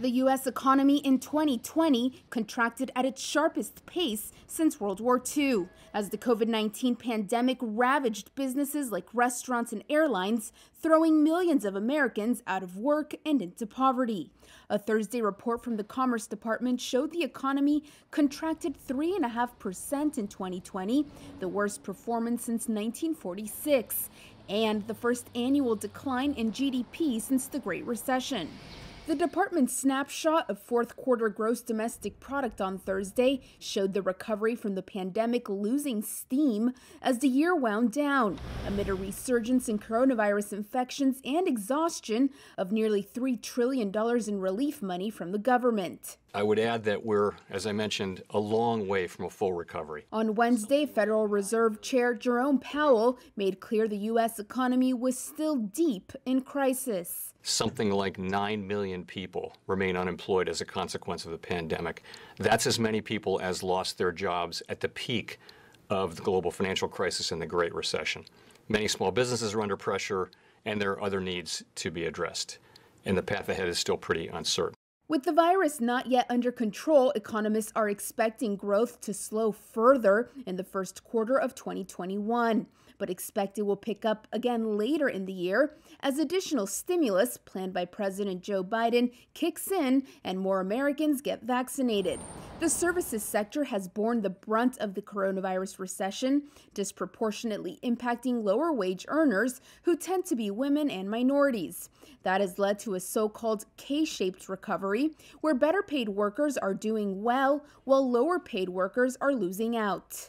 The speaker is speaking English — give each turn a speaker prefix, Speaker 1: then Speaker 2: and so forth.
Speaker 1: The U.S. economy in 2020 contracted at its sharpest pace since World War II, as the COVID 19 pandemic ravaged businesses like restaurants and airlines, throwing millions of Americans out of work and into poverty. A Thursday report from the Commerce Department showed the economy contracted 3.5% in 2020, the worst performance since 1946, and the first annual decline in GDP since the Great Recession. The department's snapshot of fourth quarter gross domestic product on Thursday showed the recovery from the pandemic losing steam as the year wound down amid a resurgence in coronavirus infections and exhaustion of nearly $3 trillion in relief money from the government.
Speaker 2: I would add that we're, as I mentioned, a long way from a full recovery.
Speaker 1: On Wednesday, Federal Reserve Chair Jerome Powell made clear the U.S. economy was still deep in crisis.
Speaker 2: Something like 9 million people remain unemployed as a consequence of the pandemic. That's as many people as lost their jobs at the peak of the global financial crisis and the Great Recession. Many small businesses are under pressure, and there are other needs to be addressed. And the path ahead is still pretty uncertain.
Speaker 1: With the virus not yet under control, economists are expecting growth to slow further in the first quarter of 2021, but expect it will pick up again later in the year as additional stimulus planned by President Joe Biden kicks in and more Americans get vaccinated. The services sector has borne the brunt of the coronavirus recession, disproportionately impacting lower wage earners who tend to be women and minorities. That has led to a so called K shaped recovery, where better paid workers are doing well while lower paid workers are losing out.